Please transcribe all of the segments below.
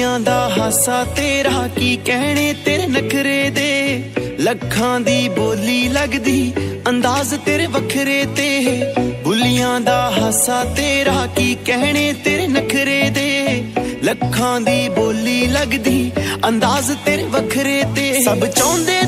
ਹਾਸਾ ਤੇਰਾ ਕੀ ਕਹਿਣੇ? ਤੇਰੇ ਨਖਰੇ ਦੇ ਲੱਖਾਂ ਦੀ ਬੋਲੀ ਲੱਗਦੀ, ਅੰਦਾਜ਼ ਤੇਰੇ ਵੱਖਰੇ ਤੇ। ਬੁੱਲੀਆਂ ਦਾ ਹਾਸਾ ਤੇਰਾ ਕੀ ਕਹਿਣੇ? ਤੇਰੇ ਨਖਰੇ ਦੇ ਲੱਖਾਂ ਦੀ ਬੋਲੀ ਲੱਗਦੀ, ਅੰਦਾਜ਼ ਤੇਰੇ ਵੱਖਰੇ ਤੇ। ਸਭ ਚਾਹੁੰਦੇ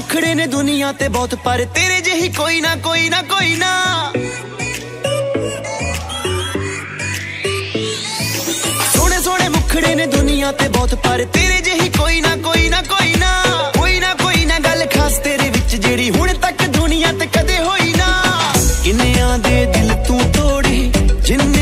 ਮੁਖੜੇ ਨੇ ਦੁਨੀਆ ਤੇ ਬਹੁਤ ਪਰ ਤੇਰੇ ਜਿਹੀ ਕੋਈ ਨਾ ਕੋਈ ਨਾ ਕੋਈ ਨਾ। ਸੋਹਣੇ ਸੋਹਣੇ ਮੁਖੜੇ ਨੇ ਦੁਨੀਆ ਤੇ ਬਹੁਤ ਪਰ ਤੇਰੇ ਜਿਹੀ ਕੋਈ ਨਾ ਕੋਈ ਨਾ ਕੋਈ ਨਾ। ਕੋਈ ਨਾ ਕੋਈ ਨਾ ਗੱਲ ਖਾਸ ਤੇਰੇ ਵਿੱਚ ਜਿਹੜੀ ਹੁਣ ਤੱਕ ਦੁਨੀਆ ਤੇ ਕਦੇ ਹੋਈ ਨਾ। ਕਿੰਨਿਆਂ ਦੇ ਦਿਲ ਤੂੰ ਤੋੜੇ, ਜਿੰਨੇ